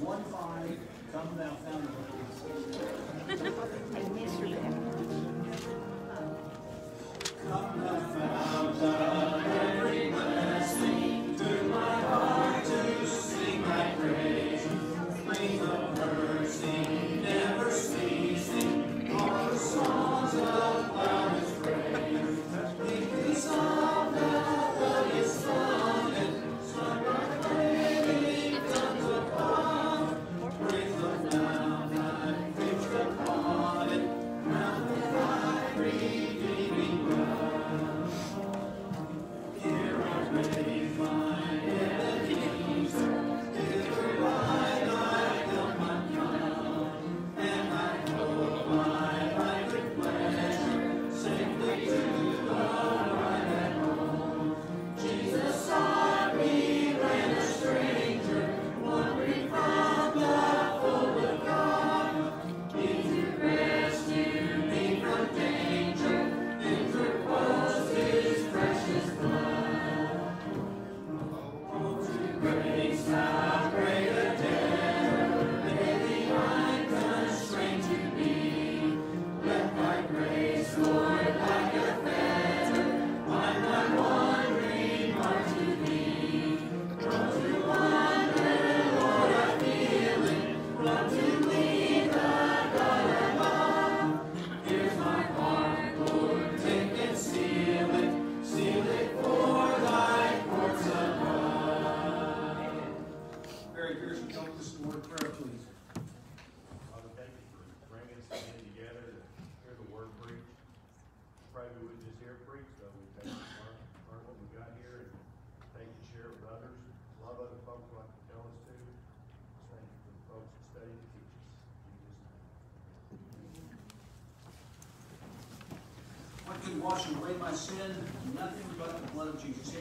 one five, come thou founder Come thou founder. my sin, nothing but the blood of Jesus.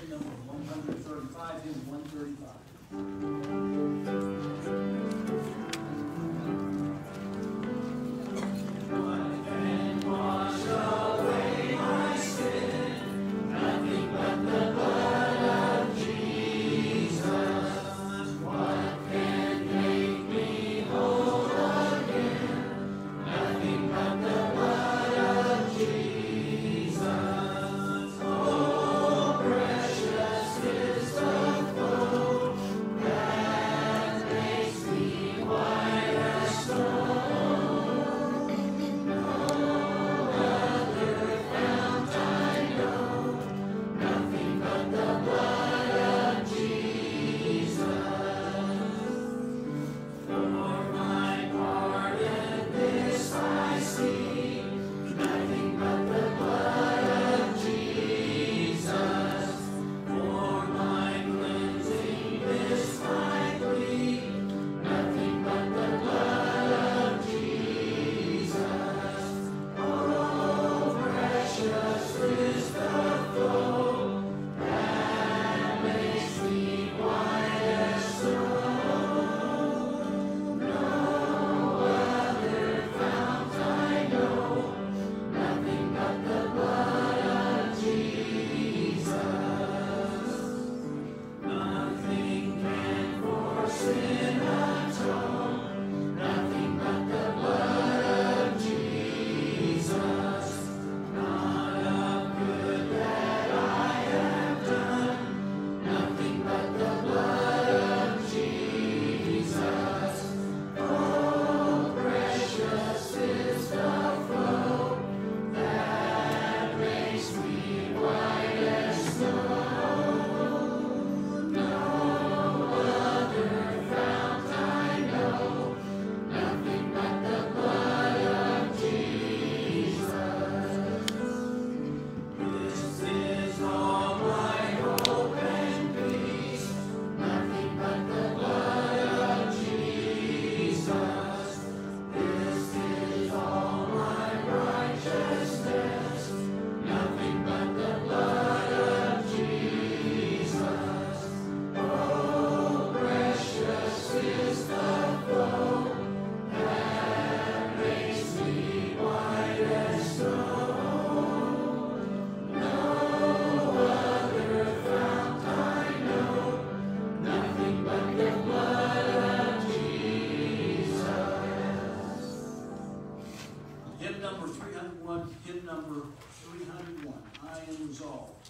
Number 301, I am resolved.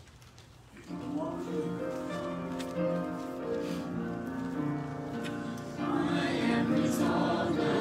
I am resolved.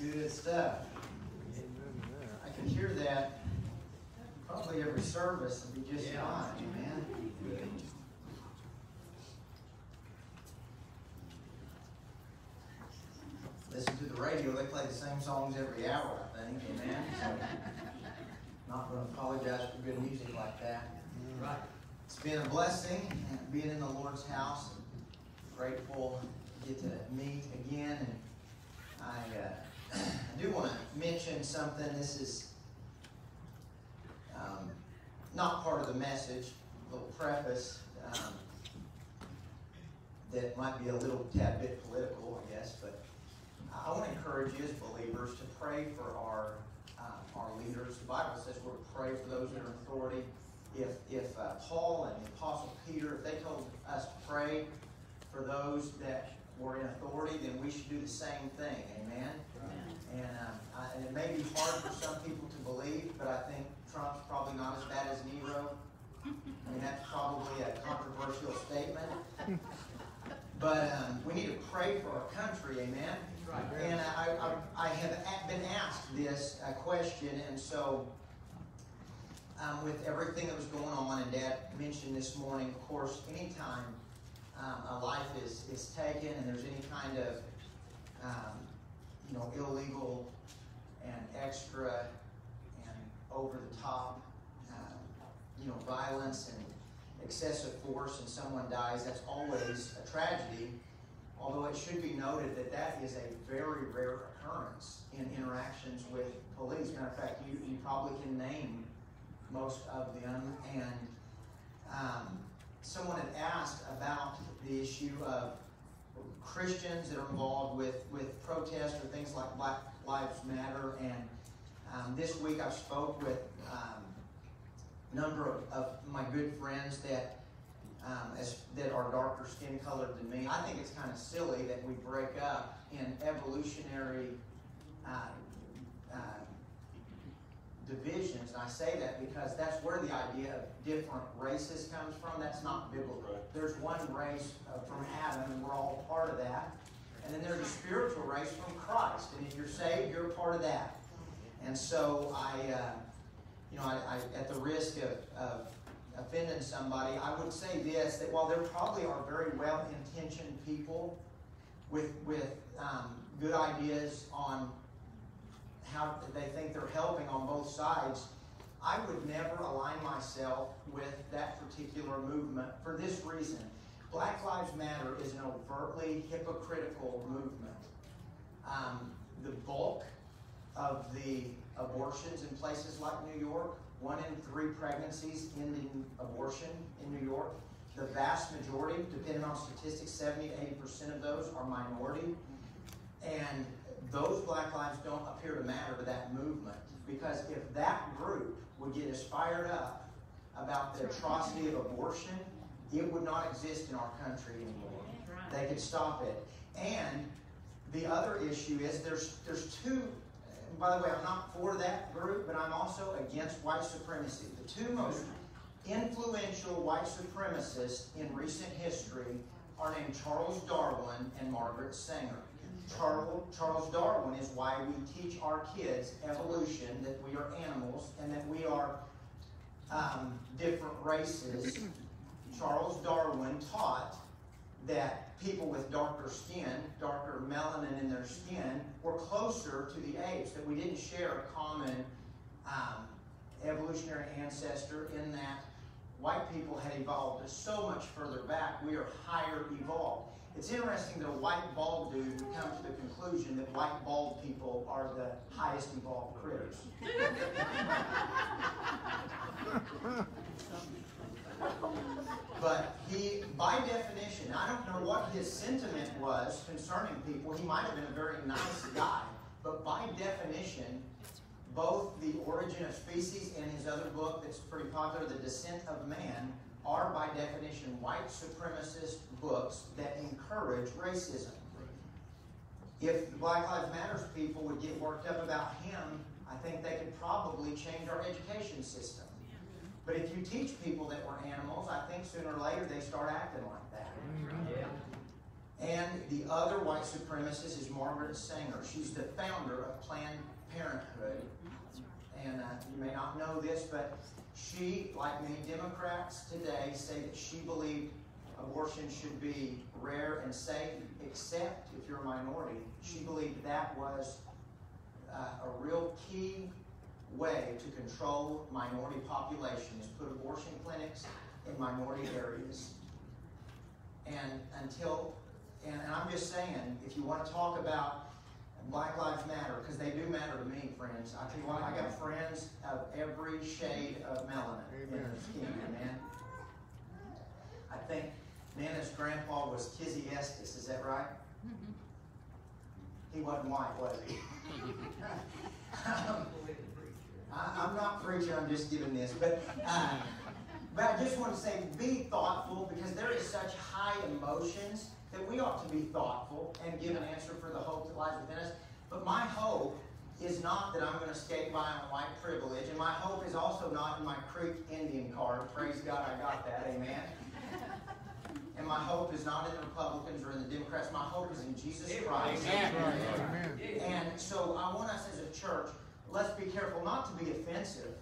Good stuff. I can hear that probably every service and be just yeah. fine, Amen. Listen to the radio, they play the same songs every hour, I think, amen? So, not going to apologize for good music like that. Right. It's been a blessing being in the Lord's house. I'm grateful to get to meet again. And I uh, I do want to mention something. This is um, not part of the message, a little preface um, that might be a little tad bit political, I guess. But I want to encourage you as believers to pray for our uh, our leaders. The Bible says we're to pray for those that are in authority if if uh, Paul and the Apostle Peter, if they told us to pray for those that were in authority, then we should do the same thing. Amen. And, um, I, and it may be hard for some people to believe, but I think Trump's probably not as bad as Nero. I mean, that's probably a controversial statement. But um, we need to pray for our country. Amen. Right. And I, I, I have been asked this uh, question, and so um, with everything that was going on, and Dad mentioned this morning, of course, anytime um, a life is, is taken and there's any kind of, um, you know, illegal and extra and over the top, um, you know, violence and excessive force and someone dies, that's always a tragedy. Although it should be noted that that is a very rare occurrence in interactions with police. Matter of fact, you, you probably can name most of them. And um, someone had asked about the issue of Christians that are involved with, with protests or things like Black Lives Matter. And um, this week I spoke with um, a number of, of my good friends that um, as, that are darker skin colored than me. I think it's kind of silly that we break up in evolutionary uh, uh, divisions, and I say that because that's where the idea of different races comes from. That's not biblical. There's one race uh, from Adam, and we're all part of that. And then there's a spiritual race from Christ, and if you're saved, you're a part of that. And so I, uh, you know, I, I, at the risk of, of offending somebody, I would say this: that while there probably are very well-intentioned people with with um, good ideas on how they think they're helping on both sides, I would never align myself with that particular movement for this reason. Black Lives Matter is an overtly hypocritical movement. Um, the bulk of the abortions in places like New York, one in three pregnancies end in abortion in New York. The vast majority, depending on statistics, 70 to 80% of those are minority. And those black lives don't appear to matter to that movement. Because if that group would get as fired up about the atrocity of abortion, it would not exist in our country anymore. They could stop it. And the other issue is there's there's two by the way, I'm not for that group, but I'm also against white supremacy. The two most influential white supremacists in recent history are named Charles Darwin and Margaret Sanger. Charles, Darwin is why we teach our kids evolution, that we are animals and that we are um, different races. Charles Darwin taught that people with darker skin, darker melanin in their skin, were closer to the apes, that we didn't share a common um, evolutionary ancestor in that white people had evolved so much further back, we are higher evolved. It's interesting that a white bald dude would come to the conclusion that white bald people are the highest evolved critters. But he, by definition, I don't know what his sentiment was concerning people. He might have been a very nice guy, but by definition, both The Origin of Species and his other book that's pretty popular, The Descent of Man, are by definition white supremacist books that encourage racism. If the Black Lives Matters people would get worked up about him, I think they could probably change our education system. But if you teach people that we're animals, I think sooner or later they start acting like that. Yeah. And the other white supremacist is Margaret Sanger. She's the founder of Planned Parenthood. And uh, you may not know this, but she, like many Democrats today, say that she believed abortion should be rare and safe, except if you're a minority. She believed that was uh, a real key way to control minority populations, put abortion clinics in minority areas. And until, and, and I'm just saying, if you want to talk about Black Lives Matter, because they do matter to me, friends. I tell you what, I got friends of every shade of melanin in their skin, man. I think Nana's grandpa was Kizzy Estes, is that right? He wasn't white, was he? um, I, am not preaching, I'm just giving this. But, uh, but I just want to say be thoughtful because there is such high emotions that we ought to be thoughtful and give an answer for the hope that lies within us. But my hope is not that I'm going to skate by on white privilege, and my hope is also not in my Creek Indian card. Praise God, I got that. Amen. And my hope is not in the Republicans or in the Democrats. My hope is in Jesus Christ. Amen. And so I want us as a church, let's be careful not to be offensive,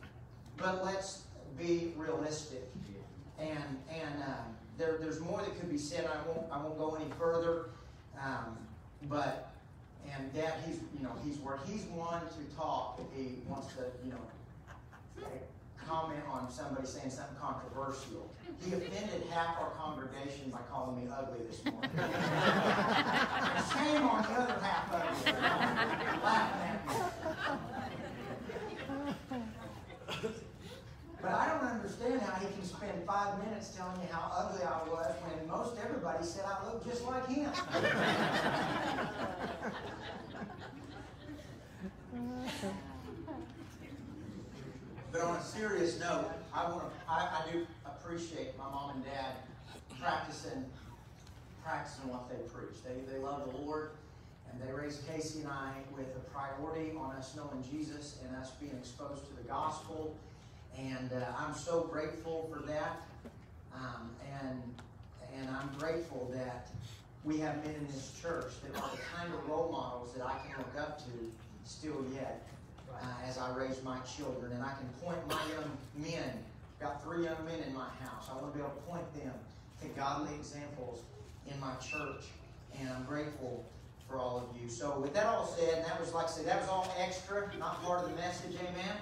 but let's be realistic. And and um, there, there's more that could be said. I won't I won't go any further. Um, but and Dad, he's you know he's where he's one to talk if he wants to you know comment on somebody saying something controversial. He offended half our congregation by calling me ugly this morning. Shame on the other half of you. Laughing at me. But I don't understand how he can spend five minutes telling you how ugly I was when most everybody said I looked just like him. but on a serious note, I want to, I, I do appreciate my mom and dad practicing practicing what they preach. They, they love the Lord and they raised Casey and I with a priority on us knowing Jesus and us being exposed to the gospel and uh, I'm so grateful for that. Um, and, and I'm grateful that we have men in this church that are the kind of role models that I can look up to still yet uh, as I raise my children. And I can point my young men, got three young men in my house. I want to be able to point them to godly examples in my church. And I'm grateful for all of you. So with that all said, and that was like I said, that was all extra, not part of the message, amen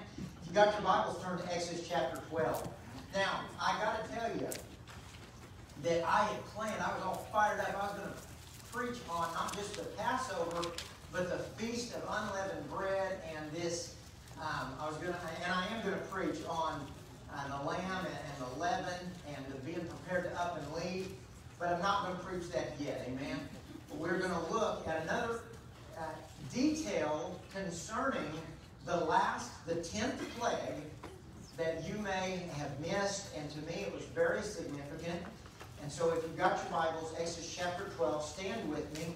you got your Bibles, turn to Exodus chapter 12. Now, I got to tell you that I had planned, I was all fired up. I was going to preach on not just the Passover, but the Feast of Unleavened Bread and this. Um, I was going to, and I am going to preach on uh, the lamb and, and the leaven and the being prepared to up and leave. But I'm not going to preach that yet, amen? But we're going to look at another uh, detail concerning the last, the tenth plague that you may have missed, and to me it was very significant. And so if you've got your Bibles, Exodus chapter 12, stand with me,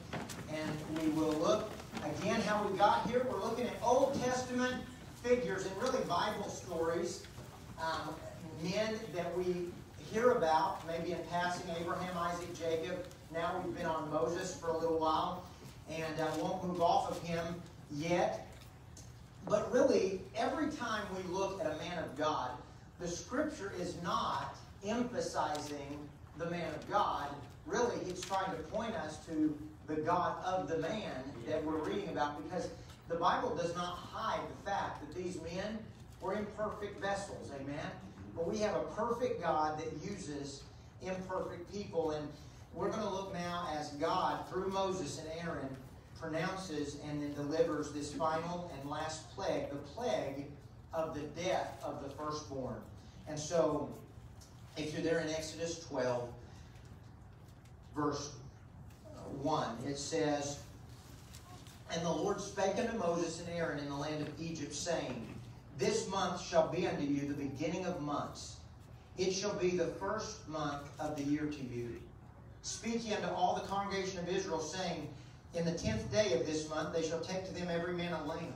and we will look again how we got here. We're looking at Old Testament figures and really Bible stories, um, men that we hear about, maybe in passing, Abraham, Isaac, Jacob. Now we've been on Moses for a little while, and I won't move off of him yet. But really, every time we look at a man of God, the scripture is not emphasizing the man of God. Really, it's trying to point us to the God of the man that we're reading about because the Bible does not hide the fact that these men were imperfect vessels. Amen? But we have a perfect God that uses imperfect people. And we're going to look now as God, through Moses and Aaron, pronounces and then delivers this final and last plague, the plague of the death of the firstborn. And so, if you're there in Exodus 12, verse uh, 1, it says, And the Lord spake unto Moses and Aaron in the land of Egypt, saying, This month shall be unto you the beginning of months. It shall be the first month of the year to you. Speak ye unto all the congregation of Israel, saying, in the tenth day of this month they shall take to them every man a lamb,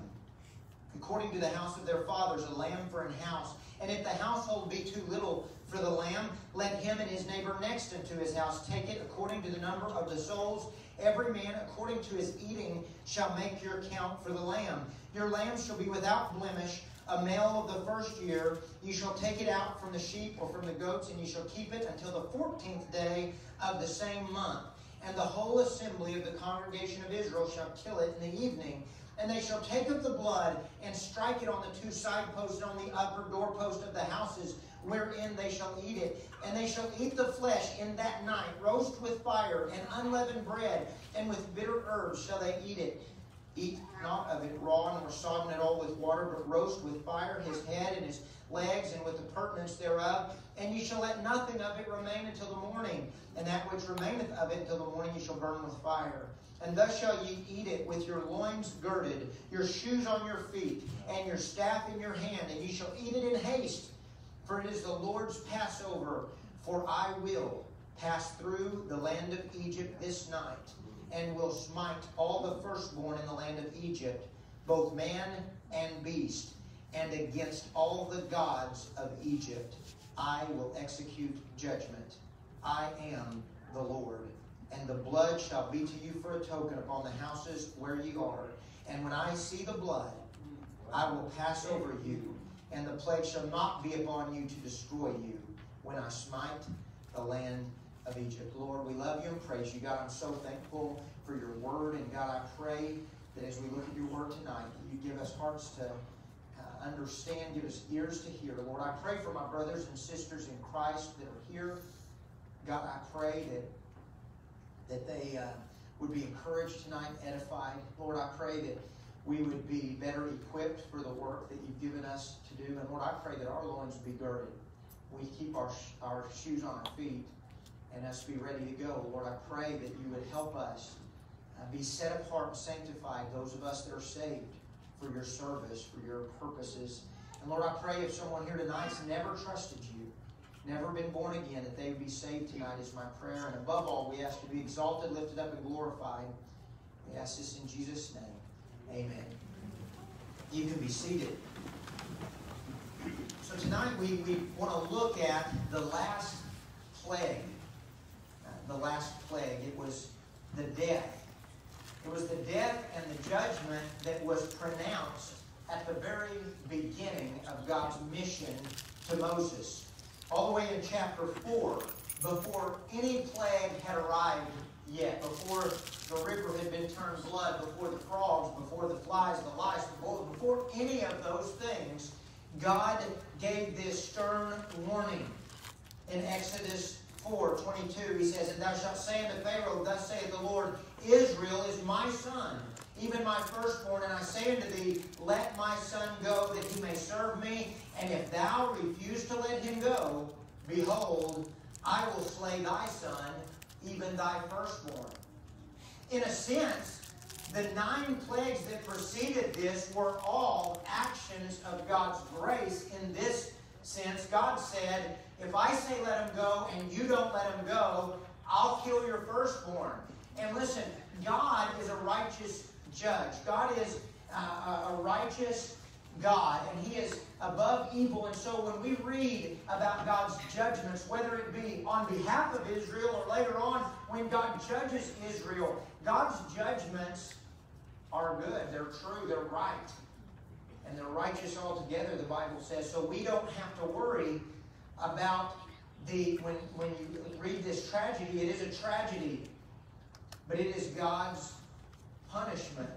according to the house of their fathers, a lamb for an house. And if the household be too little for the lamb, let him and his neighbor next unto his house take it according to the number of the souls. Every man according to his eating shall make your count for the lamb. Your lamb shall be without blemish a male of the first year. You shall take it out from the sheep or from the goats, and you shall keep it until the fourteenth day of the same month. And the whole assembly of the congregation of Israel shall kill it in the evening. And they shall take of the blood and strike it on the two side posts and on the upper doorpost of the houses wherein they shall eat it. And they shall eat the flesh in that night, roast with fire and unleavened bread, and with bitter herbs shall they eat it. Eat not of it raw, nor sodden at all with water, but roast with fire his head and his legs, and with the purtenance thereof. And ye shall let nothing of it remain until the morning. And that which remaineth of it until the morning ye shall burn with fire. And thus shall ye eat it with your loins girded, your shoes on your feet, and your staff in your hand, and ye shall eat it in haste. For it is the Lord's Passover, for I will pass through the land of Egypt this night, and will smite all the firstborn in the land of Egypt, both man and beast, and against all the gods of Egypt I will execute judgment. I am the Lord. And the blood shall be to you for a token upon the houses where you are. And when I see the blood, I will pass over you, and the plague shall not be upon you to destroy you when I smite the land of Egypt. Lord, we love you and praise you. God, I'm so thankful for your word. And God, I pray that as we look at your word tonight, you give us hearts to understand, give us ears to hear. Lord, I pray for my brothers and sisters in Christ that are here. God, I pray that that they uh, would be encouraged tonight, edified. Lord, I pray that we would be better equipped for the work that you've given us to do. And Lord, I pray that our loins be girded. We keep our, our shoes on our feet and us be ready to go. Lord, I pray that you would help us uh, be set apart and sanctified, those of us that are saved for your service, for your purposes. And Lord, I pray if someone here tonight's never trusted you, never been born again, that they would be saved tonight is my prayer. And above all, we ask to be exalted, lifted up, and glorified. We ask this in Jesus' name. Amen. You can be seated. So tonight we, we want to look at the last plague. Uh, the last plague. It was the death. It was the death and the judgment that was pronounced at the very beginning of God's mission to Moses all the way in chapter 4, before any plague had arrived yet, before the river had been turned blood, before the frogs, before the flies, the lice, the bullets, before any of those things, God gave this stern warning. In Exodus 4 22, he says, And thou shalt say unto Pharaoh, Thus saith the Lord, Israel is my son, even my firstborn, and I say unto thee, Let my son go, that he may serve me. And if thou refuse to let him go, behold, I will slay thy son, even thy firstborn. In a sense, the nine plagues that preceded this were all actions of God's grace. In this sense, God said, If I say let him go and you don't let him go, I'll kill your firstborn. And listen, God is a righteous judge. God is uh, a righteous God, and He is above evil. And so when we read about God's judgments, whether it be on behalf of Israel or later on when God judges Israel, God's judgments are good, they're true, they're right. And they're righteous altogether, the Bible says. So we don't have to worry about the when when you read this tragedy, it is a tragedy. But it is God's punishment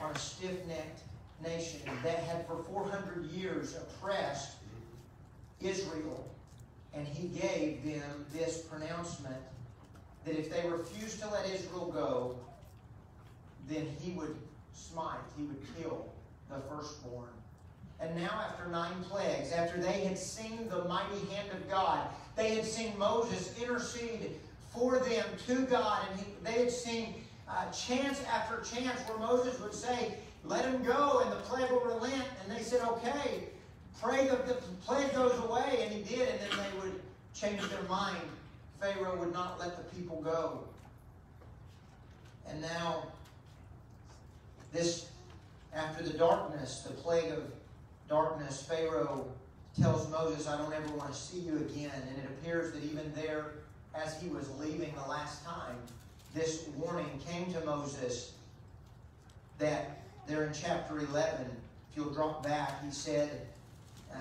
on a stiff necked nation that had for 400 years oppressed Israel. And he gave them this pronouncement that if they refused to let Israel go, then he would smite, he would kill the firstborn. And now, after nine plagues, after they had seen the mighty hand of God, they had seen Moses intercede for them to God, and he, they had seen uh, chance after chance where Moses would say, Let him go, and the plague will relent. And they said, Okay, pray that the plague goes away. And he did, and then they would change their mind. Pharaoh would not let the people go. And now, this, after the darkness, the plague of darkness, Pharaoh tells Moses, I don't ever want to see you again. And it appears that even there, as he was leaving the last time, this warning came to Moses that there in chapter 11, if you'll drop back, he said, uh,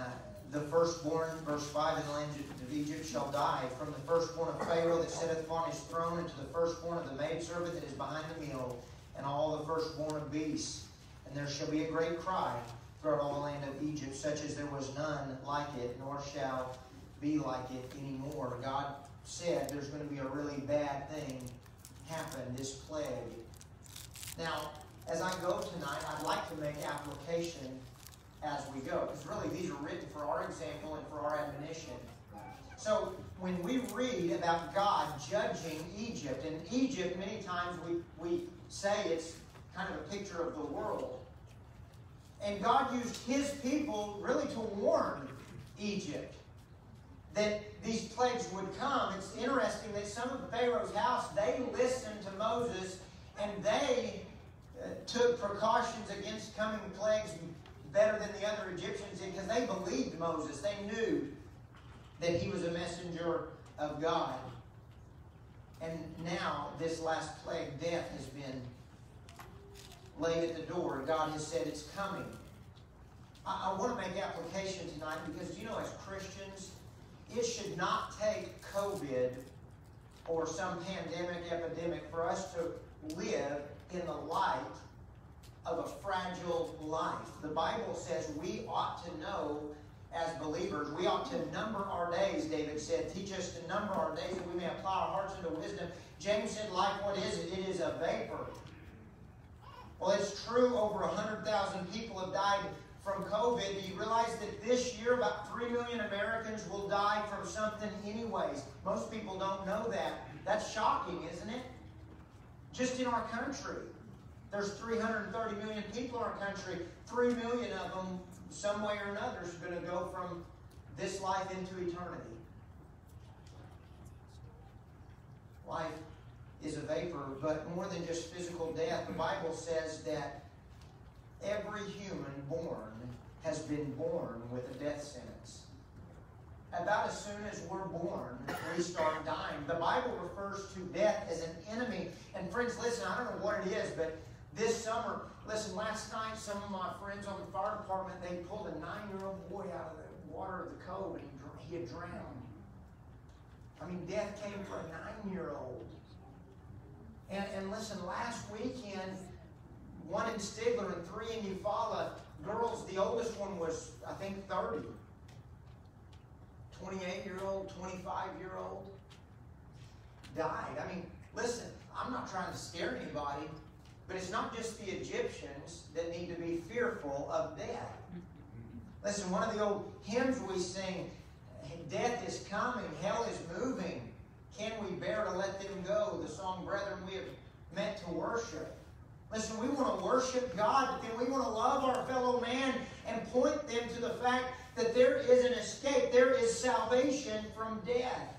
the firstborn, verse 5, in the land of Egypt shall die, from the firstborn of Pharaoh that sitteth upon his throne, and to the firstborn of the maidservant that is behind the mill, and all the firstborn of beasts. And there shall be a great cry throughout all the land of Egypt, such as there was none like it, nor shall be like it anymore. God said there's going to be a really bad thing happen, this plague. Now, as I go tonight, I'd like to make application as we go, because really these are written for our example and for our admonition. So, when we read about God judging Egypt, and Egypt, many times we, we say it's kind of a picture of the world. And God used his people really to warn Egypt that these plagues would come. It's interesting that some of Pharaoh's house, they listened to Moses and they uh, took precautions against coming plagues better than the other Egyptians did because they believed Moses. They knew that he was a messenger of God. And now this last plague, death, has been laid at the door. God has said it's coming. I, I want to make application tonight because you know, as Christians, it should not take COVID or some pandemic, epidemic for us to live in the light of a fragile life. The Bible says we ought to know as believers, we ought to number our days, David said. Teach us to number our days that we may apply our hearts unto wisdom. James said, life, what is it? It is a vapor. Well, it's true, over 100,000 people have died from COVID. Do you realize that this year about 3 million Americans will die from something anyways? Most people don't know that. That's shocking, isn't it? Just in our country. There's 330 million people in our country. 3 million of them, some way or another, is going to go from this life into eternity. Life is a vapor, but more than just physical death, the Bible says that every human born has been born with a death sentence. About as soon as we're born, we start dying. The Bible refers to death as an enemy. And friends, listen, I don't know what it is, but this summer, listen, last night, some of my friends on the fire department, they pulled a nine-year-old boy out of the water of the cove, and he, had drowned. I mean, death came for a nine-year-old. And, and listen, last weekend, one in Stigler and three in Eufaula, girls, the oldest one was, I think, 30. 28 year old, 25 year old died. I mean, listen, I'm not trying to scare anybody, but it's not just the Egyptians that need to be fearful of death. Listen, one of the old hymns we sing, Death is coming, hell is moving. Can we bear to let them go? The song, Brethren, we have meant to worship. Listen, we want to worship God, but then we want to love our fellow man and point them to the fact that there is an escape. There is salvation from death.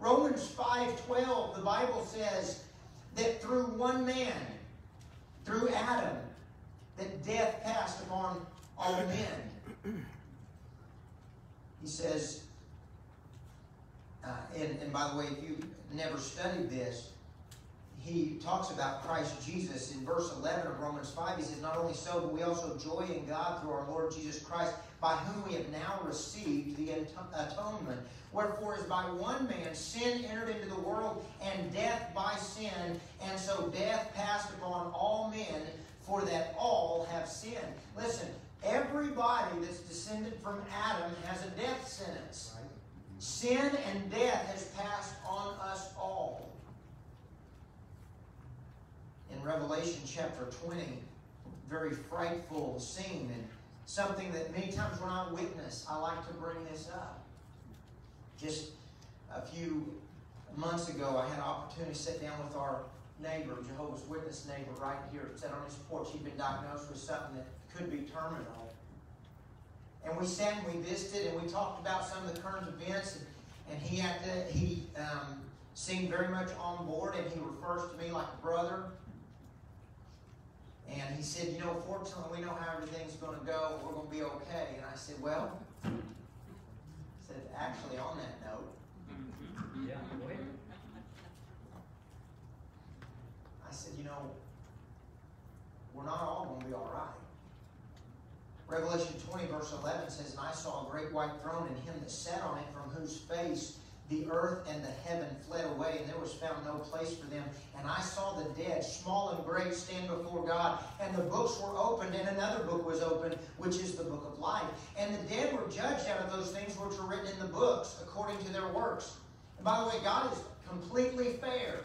Romans 5.12, the Bible says that through one man, through Adam, that death passed upon all men. He says, uh, and, and by the way, if you never studied this, he talks about Christ Jesus in verse 11 of Romans 5. He says, Not only so, but we also joy in God through our Lord Jesus Christ, by whom we have now received the atonement. Wherefore, as by one man sin entered into the world, and death by sin, and so death passed upon all men, for that all have sinned. Listen, everybody that's descended from Adam has a death sentence. Sin and death has passed on us all. Revelation chapter 20, very frightful scene and something that many times when I witness, I like to bring this up. Just a few months ago, I had an opportunity to sit down with our neighbor, Jehovah's Witness neighbor, right here, sat on his porch. He'd been diagnosed with something that could be terminal. And we sat and we visited and we talked about some of the current events. And, and he had to, he um, seemed very much on board and he refers to me like a brother. And he said, you know, fortunately, we know how everything's going to go. We're going to be okay. And I said, well, I said, actually, on that note, Yeah. I said, you know, we're not all going to be all right. Revelation 20, verse 11 says, And I saw a great white throne, and him that sat on it, from whose face the earth and the heaven fled away, and there was found no place for them. And I saw the dead, small and great, stand before God, and the books were opened, and another book was opened, which is the book of life. And the dead were judged out of those things which were written in the books, according to their works. And by the way, God is completely fair.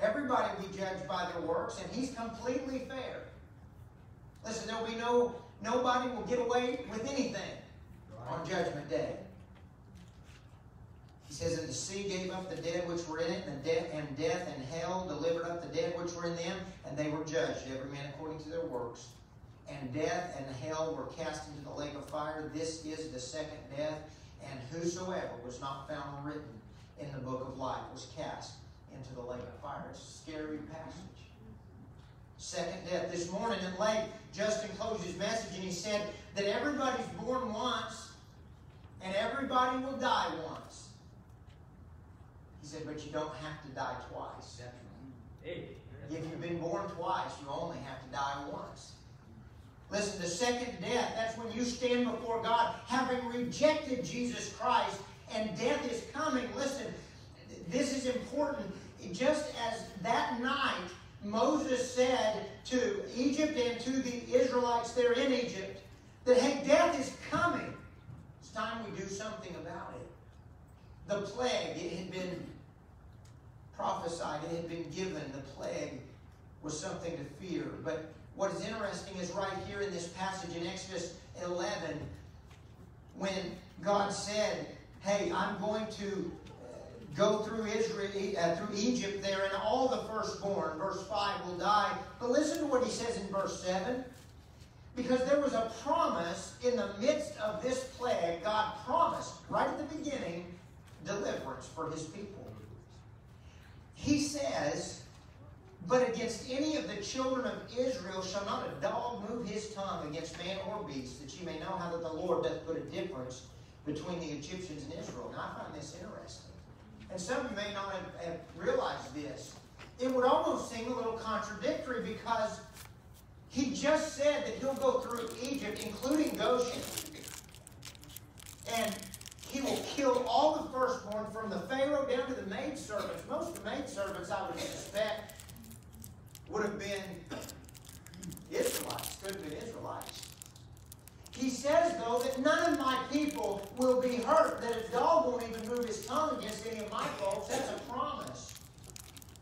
Everybody will be judged by their works, and He's completely fair. Listen, there will be no nobody will get away with anything on Judgment Day. Says, And the sea gave up the dead which were in it, and, death, and death and hell delivered up the dead which were in them, and they were judged, every man according to their works. And death and hell were cast into the lake of fire. This is the second death, and whosoever was not found written in the book of life was cast into the lake of fire. It's a scary passage. Second death. This morning at Lake, Justin closed his message and he said that everybody's born once and everybody will die once. He said, but you don't have to die twice. Hey. If you've been born twice, you only have to die once. Listen, the second death, that's when you stand before God having rejected Jesus Christ and death is coming. Listen, this is important. Just as that night Moses said to Egypt and to the Israelites there in Egypt that, hey, death is coming. It's time we do something about it. The plague, it had been prophesied, it had been given. The plague was something to fear. But what is interesting is right here in this passage in Exodus 11, when God said, hey, I'm going to go through Israel, uh, through Egypt there, and all the firstborn, verse 5, will die. But listen to what he says in verse 7. Because there was a promise in the midst of this plague, God promised, right at the beginning, deliverance for his people. He says, But against any of the children of Israel shall not a dog move his tongue against man or beast, that ye may know how that the Lord doth put a difference between the Egyptians and Israel. Now I find this interesting. And some of you may not have, have realized this. It would almost seem a little contradictory because he just said that he'll go through Egypt, including Goshen. And he will kill all the firstborn from the Pharaoh down to the maidservants. Most of the maidservants, I would suspect, would have been Israelites, could have been Israelites. He says, though, that none of my people will be hurt, that a dog won't even move his tongue against any of my folks. That's a promise.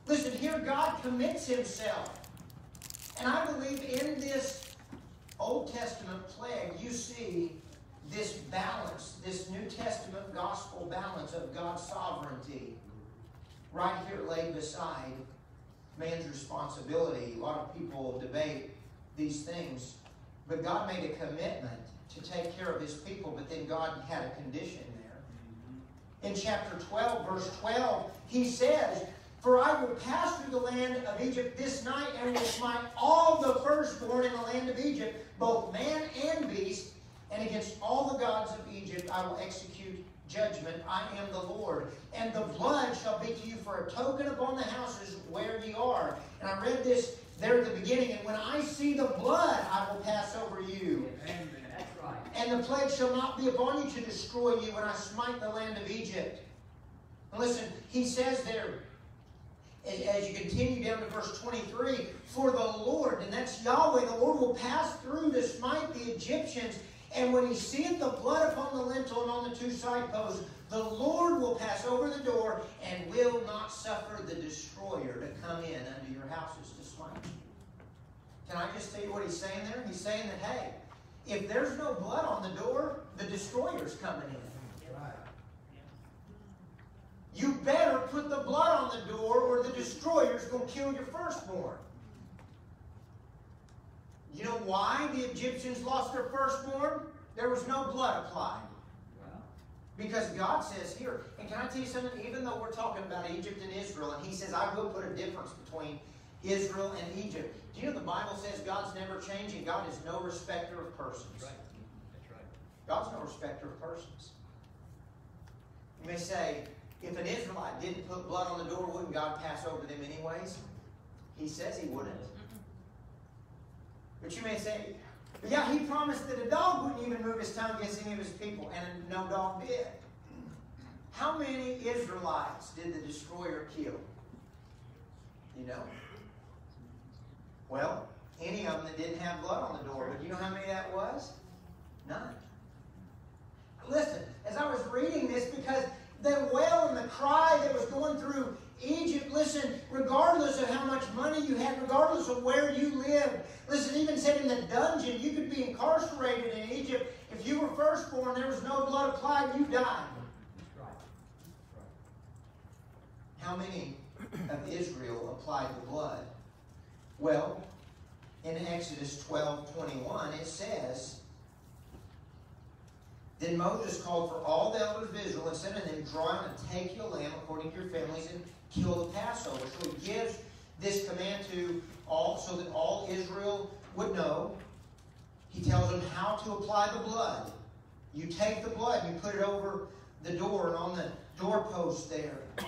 Listen, here God commits himself. And I believe in this Old Testament plague, you see this balance, this New Testament gospel balance of God's sovereignty right here laid beside man's responsibility. A lot of people debate these things, but God made a commitment to take care of his people, but then God had a condition there. Mm-hmm. In chapter 12, verse 12, he says, For I will pass through the land of Egypt this night and will smite all the firstborn in the land of Egypt, both man and beast, and against all the gods of Egypt I will execute judgment. I am the Lord. And the blood shall be to you for a token upon the houses where ye are. And I read this there at the beginning. And when I see the blood, I will pass over you. Amen. That's right. And the plague shall not be upon you to destroy you when I smite the land of Egypt. And listen, he says there, as, as you continue down to verse 23, for the Lord, and that's Yahweh, the Lord will pass through to smite the Egyptians. And when he seeth the blood upon the lintel and on the two side posts, the Lord will pass over the door and will not suffer the destroyer to come in unto your houses to smite you. Can I just tell you what he's saying there? He's saying that, hey, if there's no blood on the door, the destroyer's coming in. Right. You better put the blood on the door or the destroyer's going to kill your firstborn. You know why the Egyptians lost their firstborn? There was no blood applied. Because God says here, and can I tell you something? Even though we're talking about Egypt and Israel, and He says, I will put a difference between Israel and Egypt. Do you know the Bible says God's never changing? God is no respecter of persons. that's right. That's right. God's no respecter of persons. You may say, if an Israelite didn't put blood on the door, wouldn't God pass over them anyways? He says he wouldn't. You may say, yeah, he promised that a dog wouldn't even move his tongue against any of his people, and no dog did. How many Israelites did the destroyer kill? You know? Well, any of them that didn't have blood on the door, but you know how many that was? None. Listen, as I was reading this, because the wail and the cry that was going through Egypt, listen, regardless of how much money you had, regardless of where you lived, listen, even said in the dungeon, you could be incarcerated in Egypt. If you were firstborn, there was no blood applied, you died. How many of Israel applied the blood? Well, in Exodus 12 21, it says, Then Moses called for all the elders of Israel and said to them, Draw out and take your lamb according to your families and kill the Passover. So he gives this command to all so that all Israel would know. He tells them how to apply the blood. You take the blood and you put it over the door and on the doorpost there. He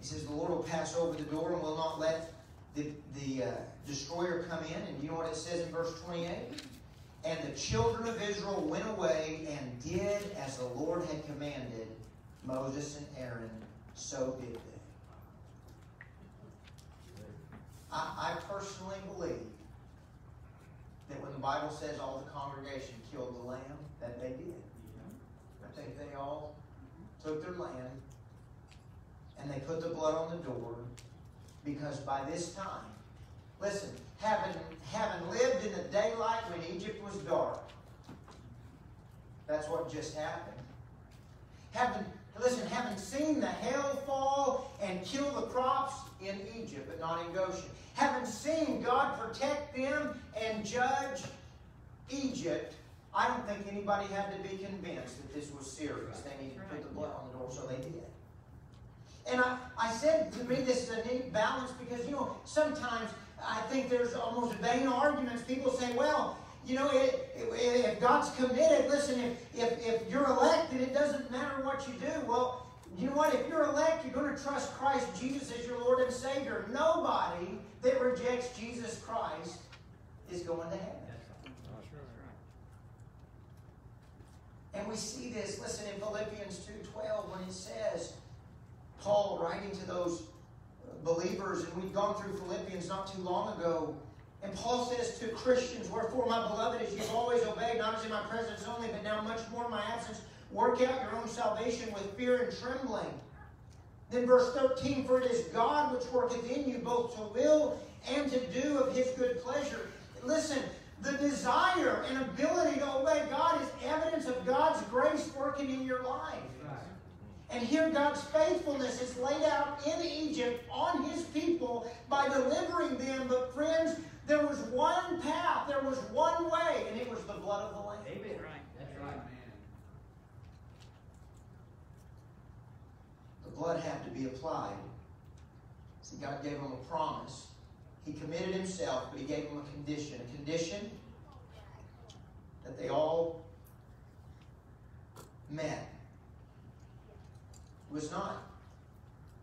says, The Lord will pass over the door and will not let the, the uh, destroyer come in. And you know what it says in verse 28? And the children of Israel went away and did as the Lord had commanded Moses and Aaron, so did they. I, I personally believe that when the Bible says all the congregation killed the lamb, that they did. I think they all took their lamb and they put the blood on the door because by this time, listen, having, having lived in the daylight when Egypt was dark, that's what just happened. Having, listen, having seen the hail fall and kill the crops in Egypt, but not in Goshen. Having seen God protect them and judge Egypt, I don't think anybody had to be convinced that this was serious. They needed to put the blood on the door, so they did. And I, I said to me, this is a neat balance because, you know, sometimes I think there's almost vain arguments. People say, well, you know, it, it, if God's committed, listen, if, if, if you're elected, it doesn't matter what you do. Well, you know what? If you're elect, you're going to trust Christ Jesus as your Lord and Savior. Nobody that rejects Jesus Christ is going to heaven. And we see this, listen, in Philippians 2.12 when it says, Paul writing to those believers, and we've gone through Philippians not too long ago. And Paul says to Christians, Wherefore, my beloved, as you've always obeyed, not as in my presence only, but now much more in my absence, work out your own salvation with fear and trembling. Then verse 13, For it is God which worketh in you both to will and to do of his good pleasure. Listen, the desire and ability to obey God is evidence of God's grace working in your life. And here God's faithfulness is laid out in Egypt on his people by delivering them. But friends, there was one path, there was one way, and it was the blood of the Lamb. Amen. Right. That's right. The blood had to be applied. See, God gave them a promise. He committed himself, but he gave them a condition. A condition that they all met. It was not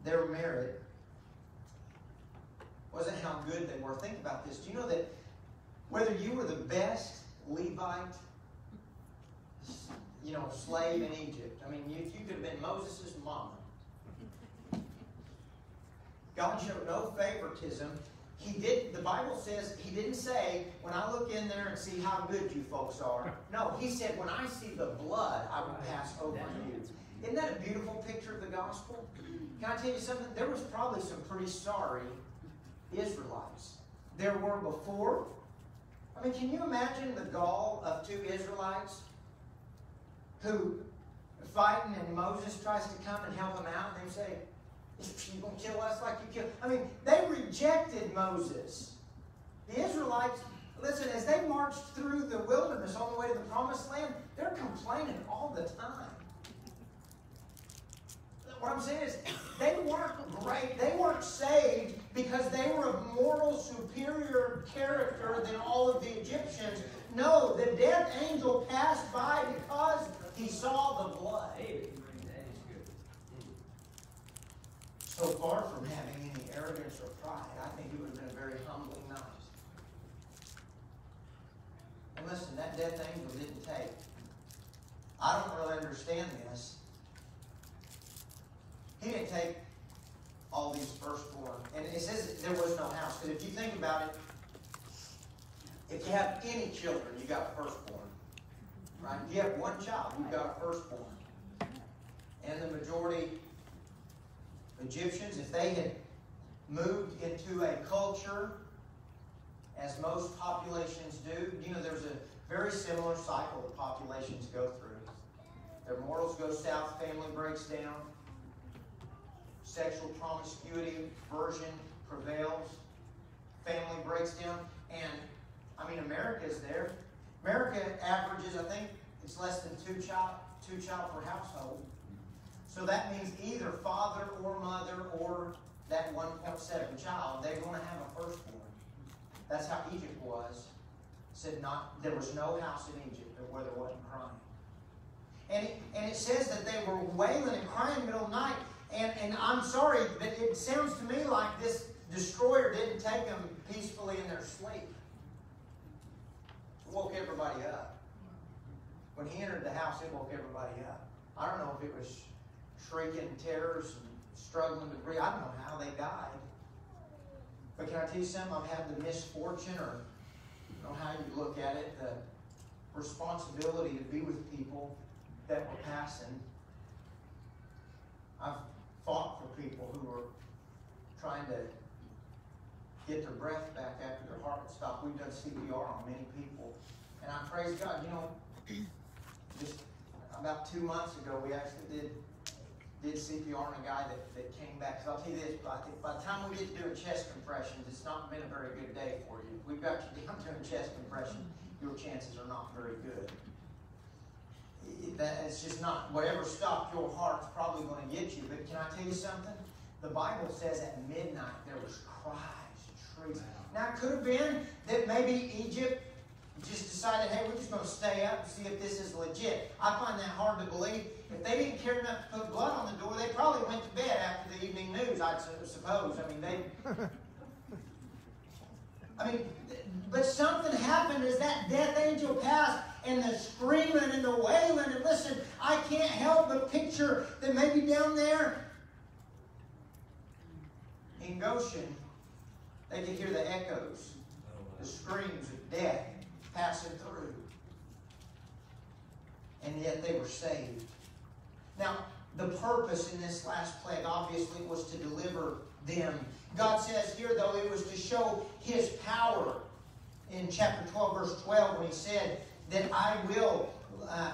their merit. Wasn't how good they were. Think about this. Do you know that whether you were the best Levite, you know, slave in Egypt, I mean, you, you could have been Moses' mama. God showed no favoritism. He did, the Bible says, he didn't say, when I look in there and see how good you folks are. No, he said, when I see the blood, I will pass over you. Isn't that a beautiful picture of the gospel? Can I tell you something? There was probably some pretty sorry Israelites. There were before. I mean, can you imagine the gall of two Israelites who fighting and Moses tries to come and help them out and they say, you going to kill us like you killed. I mean, they rejected Moses. The Israelites, listen, as they marched through the wilderness on the way to the promised land, they're complaining all the time. What I'm saying is, they weren't great. They weren't saved because they were of moral superior character than all of the Egyptians. No, the death angel passed by because he saw the blood. So far from having any arrogance or pride, I think it would have been a very humbling night. And listen, that death angel didn't take. I don't really understand this. He didn't take all these firstborn. And it says there was no house. Because if you think about it, if you have any children, you got firstborn. Right? If you have one child, you've got firstborn. And the majority Egyptians, if they had moved into a culture as most populations do, you know, there's a very similar cycle that populations go through. Their morals go south, family breaks down, sexual promiscuity, version prevails, family breaks down, and I mean, America is there. America averages, I think, it's less than two child two child per household. So that means either father or mother or that 1.7 child, they're going to have a firstborn. That's how Egypt was. said not there was no house in Egypt where there wasn't crying. And it, and it says that they were wailing and crying in the middle of the night. And, and I'm sorry, but it sounds to me like this destroyer didn't take them peacefully in their sleep. Woke everybody up. When he entered the house, it woke everybody up. I don't know if it was shrieking terrors and struggling to breathe. I don't know how they died. But can I tell you something? I've had the misfortune, or I don't know how you look at it, the responsibility to be with people that were passing. I've fought for people who were trying to get their breath back after their heart had stopped. We've done CPR on many people. And I praise God. You know, just about two months ago, we actually did did CPR on a guy that, that came back. Because I'll tell you this, by the, by the time we get to doing chest compressions, it's not been a very good day for you. If we've got you down doing chest compression, your chances are not very good. That, it's just not, whatever stopped your heart's probably going to get you. But can I tell you something? The Bible says at midnight there was cries, shrieks. Now it could have been that maybe Egypt just decided, hey, we're just going to stay up and see if this is legit. I find that hard to believe. If they didn't care enough to put blood on the door, they probably went to bed after the evening news, I suppose. I mean, they. I mean, but something happened as that death angel passed and the screaming and the wailing. And listen, I can't help but picture that maybe down there in Goshen, they could hear the echoes, the screams of death passing through. And yet they were saved. Now, the purpose in this last plague obviously was to deliver them. God says here, though, it was to show his power in chapter 12, verse 12, when he said that I will uh,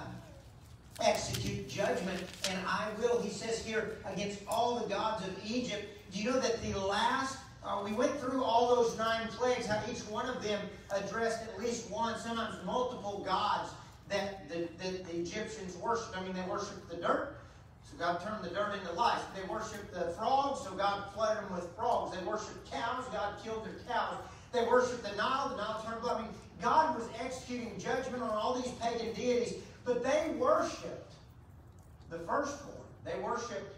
execute judgment, and I will, he says here, against all the gods of Egypt. Do you know that the last uh, we went through all those nine plagues, how each one of them addressed at least one, sometimes multiple gods that the, the, the Egyptians worshipped. I mean, they worshipped the dirt. So God turned the dirt into life. They worshipped the frogs, so God flooded them with frogs. They worshipped cows, God killed their cows. They worshipped the Nile, the Nile turned blood. I mean, God was executing judgment on all these pagan deities, but they worshipped the firstborn. They worshipped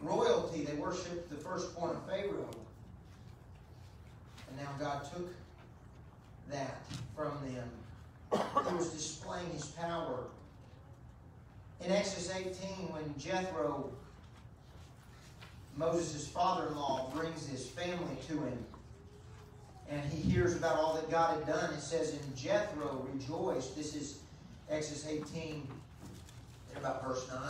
royalty. They worshiped the firstborn of Pharaoh. And now God took that from them. He was displaying his power. In Exodus 18, when Jethro, Moses' father in law, brings his family to him, and he hears about all that God had done, it says, in Jethro rejoiced. This is Exodus 18, about verse 9.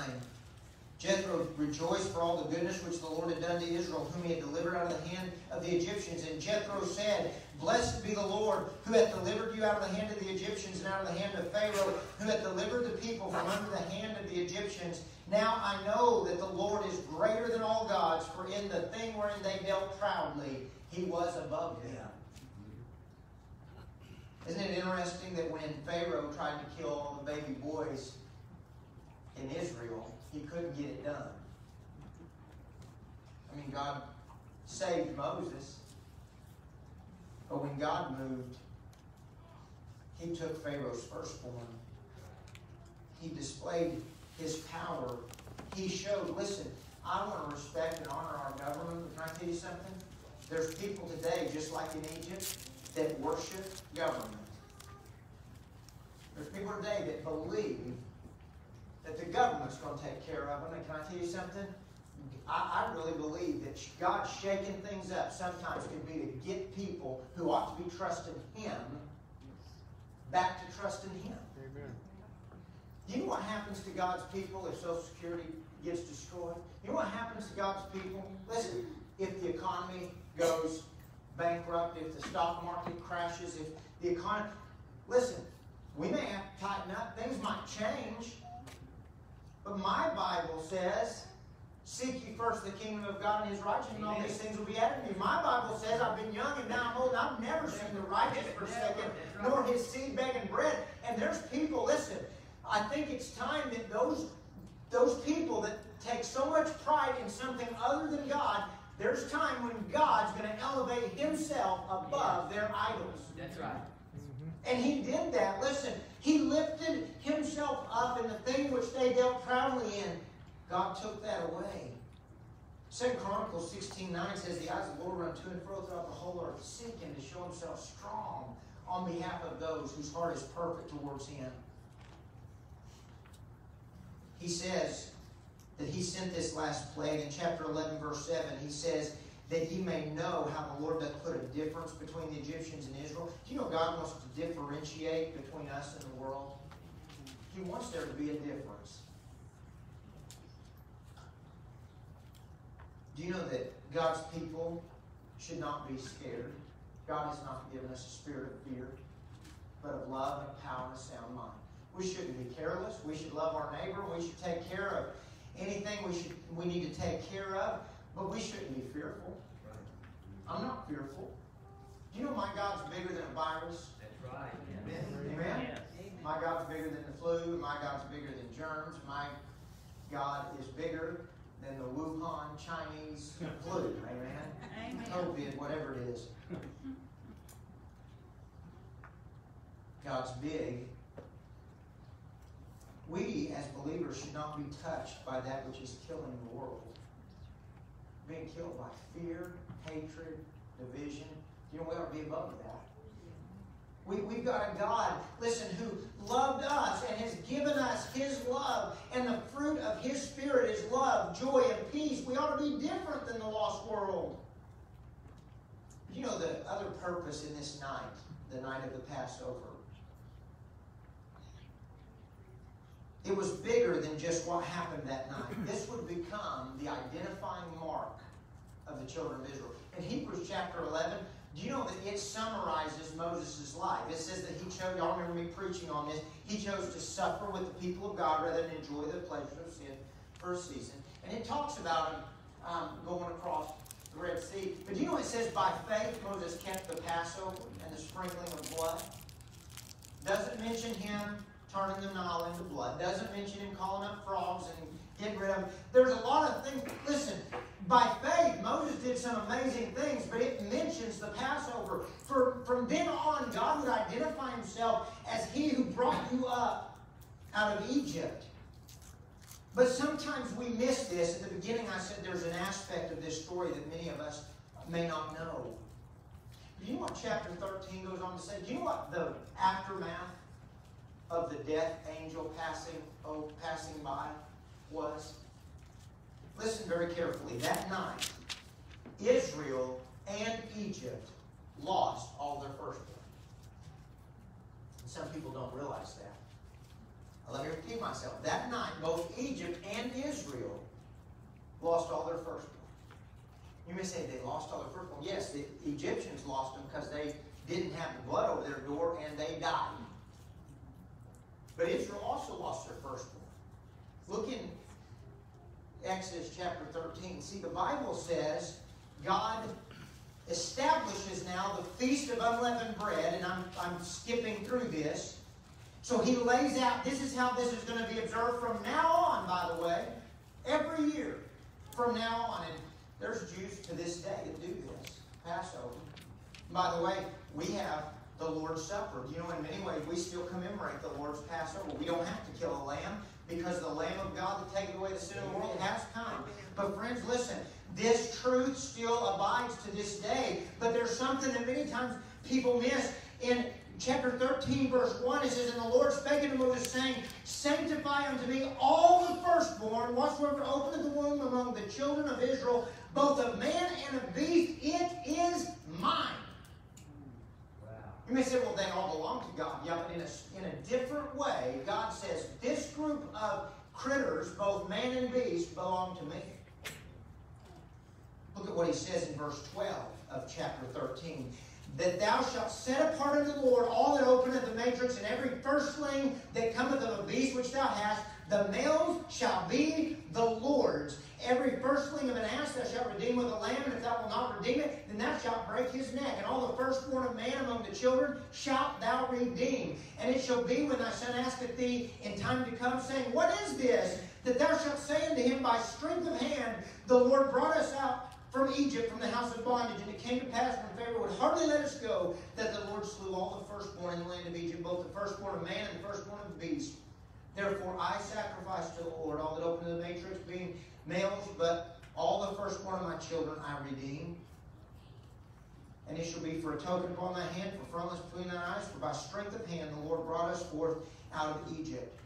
Jethro rejoiced for all the goodness which the Lord had done to Israel, whom he had delivered out of the hand of the Egyptians. And Jethro said, Blessed be the Lord, who hath delivered you out of the hand of the Egyptians and out of the hand of Pharaoh, who hath delivered the people from under the hand of the Egyptians. Now I know that the Lord is greater than all gods, for in the thing wherein they dealt proudly, he was above them. Isn't it interesting that when Pharaoh tried to kill all the baby boys in Israel, he couldn't get it done. I mean, God saved Moses, but when God moved, he took Pharaoh's firstborn. He displayed his power. He showed, listen, I want to respect and honor our government. Can I tell you something? There's people today, just like in Egypt, that worship government. There's people today that believe that the government's going to take care of them. And can I tell you something? I, I really believe that God shaking things up sometimes can be to get people who ought to be trusting Him back to trusting Him. Amen. Do you know what happens to God's people if Social Security gets destroyed? You know what happens to God's people? Listen, if the economy goes bankrupt, if the stock market crashes, if the economy. Listen, we may have to tighten up, things might change. But my Bible says, Seek ye first the kingdom of God and his righteousness, and all these things will be added to you. My Bible says, I've been young and now I'm old, and I've never seen the righteous forsaken, nor his seed begging bread. And there's people, listen, I think it's time that those, those people that take so much pride in something other than God, there's time when God's going to elevate himself above their idols. That's right. Mm-hmm. And he did that. Listen, he lifted himself up in the thing which they dealt proudly in. God took that away. Second Chronicles 16 9 says, The eyes of the Lord run to and fro throughout the whole earth, seeking to show himself strong on behalf of those whose heart is perfect towards him. He says that he sent this last plague in chapter 11, verse 7. He says, that ye may know how the Lord doth put a difference between the Egyptians and Israel. Do you know God wants to differentiate between us and the world? He wants there to be a difference. Do you know that God's people should not be scared? God has not given us a spirit of fear, but of love and power and a sound mind. We shouldn't be careless. We should love our neighbor. We should take care of anything we should we need to take care of, but we shouldn't be fearful. I'm not fearful. Do you know my God's bigger than a virus? That's right. Amen. Yes. My God's bigger than the flu. My God's bigger than germs. My God is bigger than the Wuhan Chinese flu. Amen. COVID, whatever it is. God's big. We, as believers, should not be touched by that which is killing the world. Being killed by fear, hatred, division. You know, we ought to be above that. We, we've got a God, listen, who loved us and has given us His love. And the fruit of His Spirit is love, joy, and peace. We ought to be different than the lost world. You know the other purpose in this night, the night of the Passover? It was bigger than just what happened that night. This would become the identifying mark of the children of Israel. In Hebrews chapter 11, do you know that it summarizes Moses' life? It says that he chose, y'all remember me preaching on this, he chose to suffer with the people of God rather than enjoy the pleasures of sin for a season. And it talks about him um, going across the Red Sea. But do you know it says by faith Moses kept the Passover and the sprinkling of blood? Doesn't mention him turning the Nile into blood. Doesn't mention him calling up frogs and getting rid of them. There's a lot of things. Listen, by faith, Moses did some amazing things, but it mentions the Passover. For, from then on, God would identify himself as he who brought you up out of Egypt. But sometimes we miss this. At the beginning, I said there's an aspect of this story that many of us may not know. Do you know what chapter 13 goes on to say? Do you know what the aftermath of the death angel passing, oh, passing by was? Listen very carefully. That night, Israel and Egypt lost all their firstborn. And some people don't realize that. Let me repeat myself. That night, both Egypt and Israel lost all their firstborn. You may say they lost all their firstborn. Yes, the Egyptians lost them because they didn't have the blood over their door and they died. But Israel also lost their firstborn. Look in Exodus chapter 13. See, the Bible says God establishes now the Feast of Unleavened Bread, and I'm, I'm skipping through this. So he lays out, this is how this is going to be observed from now on, by the way, every year from now on. And there's Jews to this day that do this, Passover. By the way, we have the Lord's Supper. You know, in many ways, we still commemorate the Lord's Passover. We don't have to kill a lamb because the Lamb of God that taketh away the sin of the world has come. But friends, listen, this truth still abides to this day. But there's something that many times people miss. In chapter 13, verse 1, it says, And the Lord spake unto Moses, saying, Sanctify unto me all the firstborn, whatsoever openeth the womb among the children of Israel, both of man and of beast, it is mine. You may say, well, they all belong to God. Yeah, but in a, in a different way, God says, this group of critters, both man and beast, belong to me. Look at what he says in verse 12 of chapter 13. That thou shalt set apart unto the Lord all that openeth the matrix, and every firstling that cometh of a beast which thou hast, the males shall be the Lord's. Every firstling of an ass thou shalt redeem with a lamb, and if thou wilt not redeem it, then thou shalt break his neck. And all the firstborn of man among the children shalt thou redeem. And it shall be when thy son asketh thee in time to come, saying, What is this? That thou shalt say unto him, By strength of hand the Lord brought us out from Egypt, from the house of bondage. And it came to pass when Pharaoh would hardly let us go, that the Lord slew all the firstborn in the land of Egypt, both the firstborn of man and the firstborn of the beast. Therefore I sacrifice to the Lord all that open the matrix, being males, but all the firstborn of my children I redeem. And it shall be for a token upon thy hand, for frontlets between thine eyes, for by strength of hand the Lord brought us forth out of Egypt.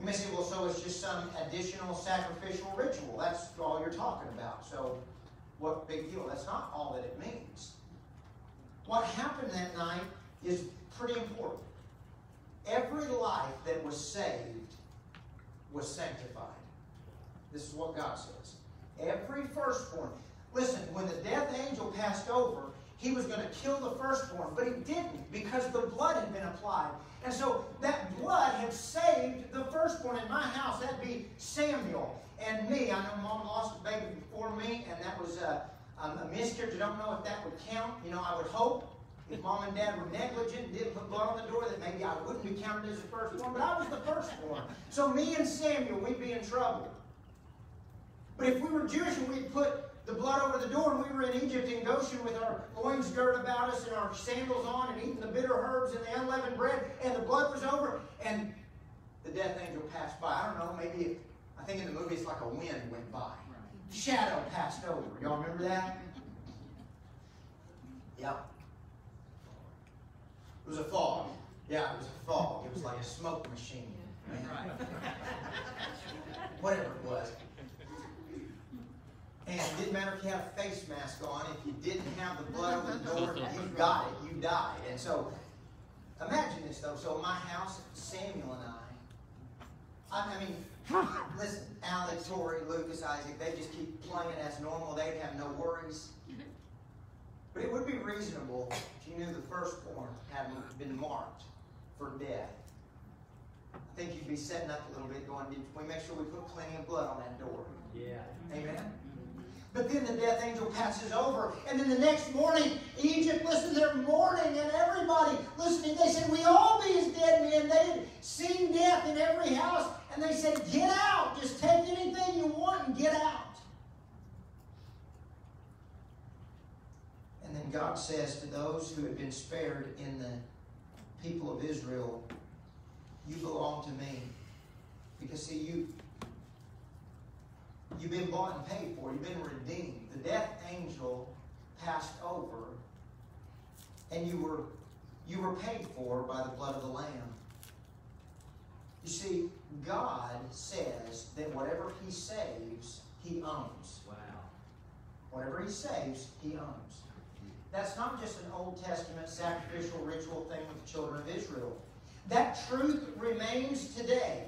You may say, well, so it's just some additional sacrificial ritual. That's all you're talking about. So, what big deal? That's not all that it means. What happened that night is pretty important. Every life that was saved was sanctified. This is what God says. Every firstborn. Listen, when the death angel passed over, he was going to kill the firstborn, but he didn't because the blood had been applied. And so that blood had saved the firstborn in my house. That'd be Samuel and me. I know mom lost a baby before me, and that was a, a miscarriage. I don't know if that would count. You know, I would hope if mom and dad were negligent, didn't put blood on the door, that maybe I wouldn't be counted as the firstborn, but I was the firstborn. So me and Samuel, we'd be in trouble. But if we were Jewish and we'd put the blood over the door and we were in Egypt in Goshen with our loins girt about us and our sandals on and eating the bitter herbs and the unleavened bread and the blood was over and the death angel passed by. I don't know, maybe, I think in the movie it's like a wind went by. Shadow passed over. Y'all remember that? Yep. It was a fog. Yeah, it was a fog. It was like a smoke machine. Right. Whatever it was. And it didn't matter if you had a face mask on, if you didn't have the blood on the door, you got it, you died. And so, imagine this though. So, my house, Samuel and I, I, I mean, listen, Alex, Tori, Lucas, Isaac, they just keep playing as normal. They'd have no worries. But it would be reasonable if you knew the firstborn had been marked for death. I think you'd be setting up a little bit going, did we make sure we put plenty of blood on that door? Yeah. Amen? But then the death angel passes over. And then the next morning, Egypt, listen, they're mourning, and everybody listening, they said, We all be as dead men. They had seen death in every house. And they said, Get out. Just take anything you want and get out. And God says to those who had been spared in the people of Israel, You belong to me. Because, see, you, You've been bought and paid for. You've been redeemed. The death angel passed over, and you were you were paid for by the blood of the Lamb. You see, God says that whatever He saves, He owns. Wow. Whatever He saves, He owns. That's not just an Old Testament sacrificial ritual thing with the children of Israel. That truth remains today.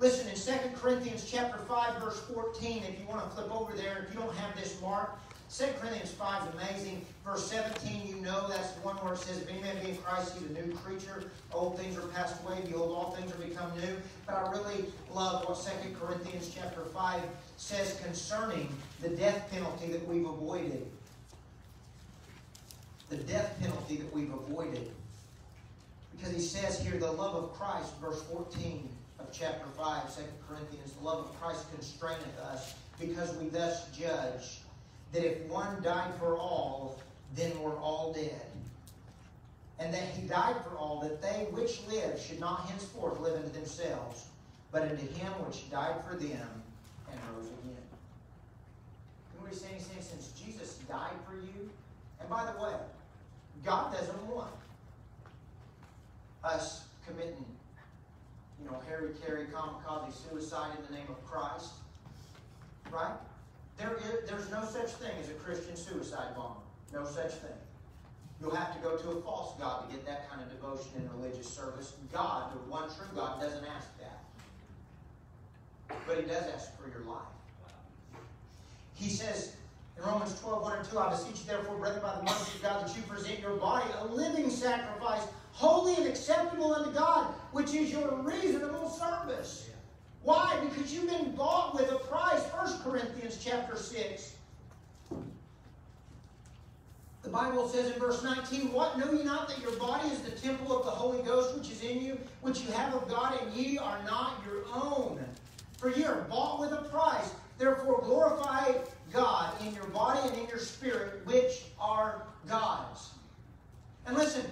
Listen, in 2 Corinthians chapter 5, verse 14, if you want to flip over there, if you don't have this mark, 2 Corinthians 5 is amazing. Verse 17, you know that's the one where it says, If any man be in Christ, he's a new creature. Old things are passed away, behold, all things are become new. But I really love what 2 Corinthians chapter 5 says concerning the death penalty that we've avoided. The death penalty that we've avoided. Because he says here, the love of Christ, verse 14 of chapter 5, 2 Corinthians, the love of Christ constraineth us, because we thus judge that if one died for all, then we're all dead. And that he died for all, that they which live should not henceforth live unto themselves, but unto him which died for them and rose again. He's saying? He's saying, since Jesus died for you, and by the way, God doesn't want us committing, you know, Harry Carey kamikaze suicide in the name of Christ. Right? There is, there's no such thing as a Christian suicide bomber. No such thing. You'll have to go to a false God to get that kind of devotion in religious service. God, the one true God, doesn't ask that. But He does ask for your life. He says in Romans 12, 1 and 2, I beseech you therefore, brethren, by the mercy of God, that you present your body a living sacrifice, holy and acceptable unto God, which is your reasonable service. Why? Because you've been bought with a price. 1 Corinthians chapter 6. The Bible says in verse 19, What know ye not that your body is the temple of the Holy Ghost which is in you, which you have of God, and ye are not your own? For ye are bought with a price. Therefore glorify God in your body and in your spirit, which are God's. And listen,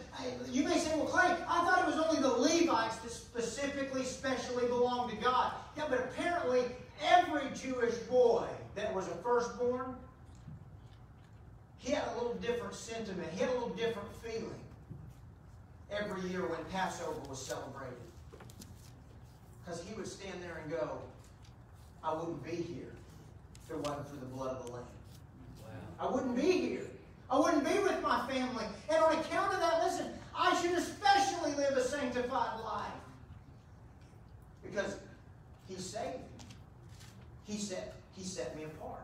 you may say, well, Clay, I thought it was only the Levites that specifically, specially belonged to God. Yeah, but apparently every Jewish boy that was a firstborn, he had a little different sentiment. He had a little different feeling every year when Passover was celebrated. Because he would stand there and go, I wouldn't be here if it wasn't for the blood of the Lamb. Wow. I wouldn't be here. I wouldn't be with my family. And on account of that, listen, I should especially live a sanctified life. Because he saved me. He set, he set me apart.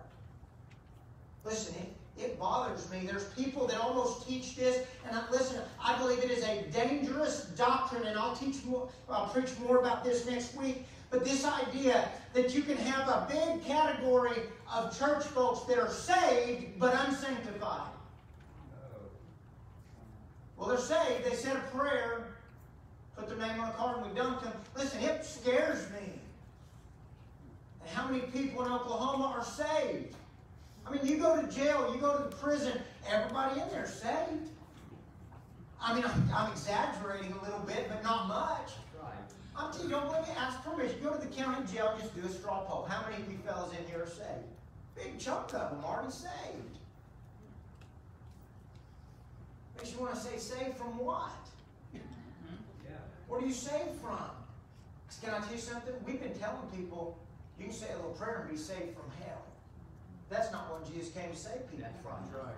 Listen, it, it bothers me. There's people that almost teach this, and I, listen, I believe it is a dangerous doctrine, and I'll teach more, I'll preach more about this next week. But this idea that you can have a big category of church folks that are saved but unsanctified. Well, they're saved. They said a prayer, put their name on a card, and we dunked them. Listen, it scares me. And how many people in Oklahoma are saved? I mean, you go to jail, you go to the prison, everybody in there saved. I mean, I'm, I'm exaggerating a little bit, but not much. I'm telling you, don't let me ask permission. Go to the county jail, just do a straw poll. How many of you fellas in here are saved? Big chunk of them already saved. Makes you want to say, saved from what? Mm-hmm. What are you saved from? Can I tell you something? We've been telling people you can say a little prayer and be saved from hell. That's not what Jesus came to save people from. Right.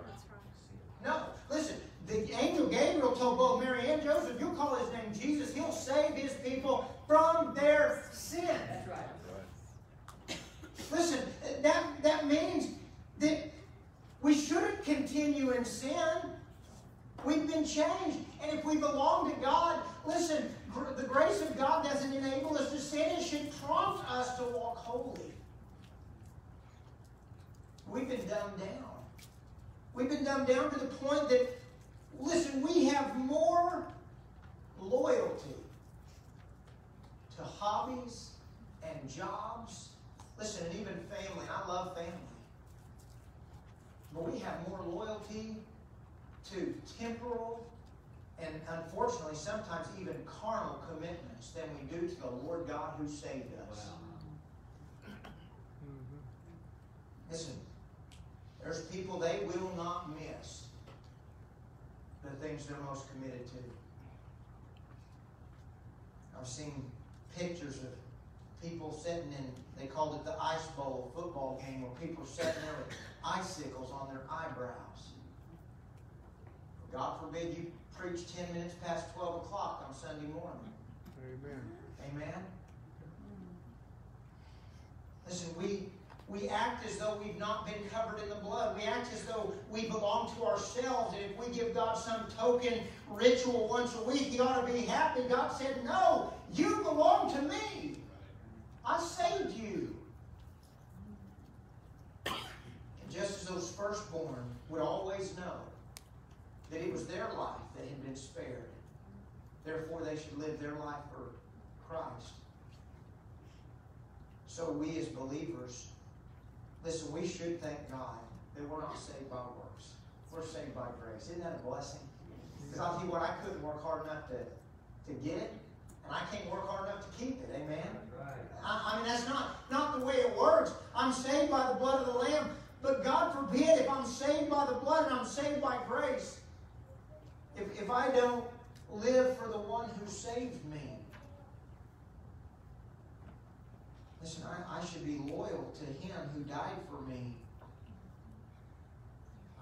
No, listen, the angel Gabriel told both Mary and Joseph, you'll call his name Jesus, he'll save his people from their sin. That's right. Listen, that, that means that we shouldn't continue in sin. We've been changed. And if we belong to God, listen, gr- the grace of God doesn't enable us to sin. It should prompt us to walk holy. We've been dumbed down. We've been dumbed down to the point that, listen, we have more loyalty to hobbies and jobs. Listen, and even family. I love family. But we have more loyalty to temporal and unfortunately sometimes even carnal commitments than we do to the Lord God who saved us. Wow. Mm-hmm. Listen, there's people they will not miss the things they're most committed to. I've seen pictures of people sitting in, they called it the ice bowl football game, where people are sitting there with icicles on their eyebrows. God forbid you preach 10 minutes past 12 o'clock on Sunday morning. Amen. Amen. Listen, we we act as though we've not been covered in the blood. We act as though we belong to ourselves. And if we give God some token ritual once a week, He ought to be happy. God said, No, you belong to me. I saved you. And just as those firstborn would always know that it was their life that had been spared, therefore they should live their life for Christ. So we as believers Listen, we should thank God that we're not saved by works. We're saved by grace. Isn't that a blessing? Because I'll tell you what, I couldn't work hard enough to, to get it, and I can't work hard enough to keep it. Amen? Right. I, I mean, that's not, not the way it works. I'm saved by the blood of the Lamb, but God forbid if I'm saved by the blood and I'm saved by grace, if, if I don't live for the one who saved me. Listen, I, I should be loyal to him who died for me.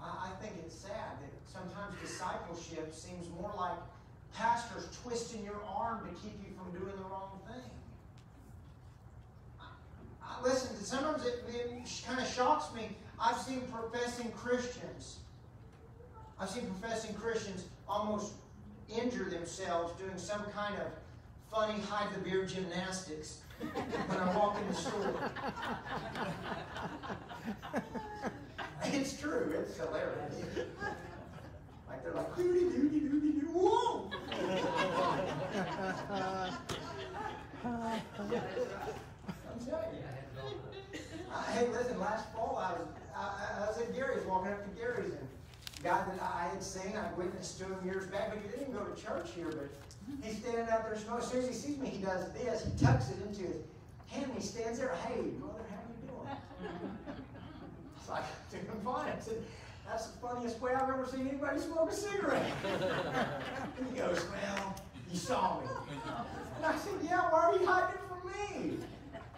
I, I think it's sad that sometimes discipleship seems more like pastors twisting your arm to keep you from doing the wrong thing. I, listen, sometimes it, it kind of shocks me. I've seen professing Christians. I've seen professing Christians almost injure themselves doing some kind of funny hide the beard gymnastics when I walk in the store. it's true. It's hilarious. Like they're like doody doody doody doo. Whoa! I'm telling you. Uh, hey, listen. Last fall, I was I, I was at Gary's, walking up to Gary's, and guy that I had seen, I witnessed to him years back, but he didn't even go to church here. But he's standing out there smoking. As soon as he sees me, he does this. He tucks it into his hand. He stands there. Hey, brother, how you doing? It's like, doing fine. I said, that's the funniest way I've ever seen anybody smoke a cigarette. and he goes, well, you saw me. And I said, yeah, why are you hiding from me?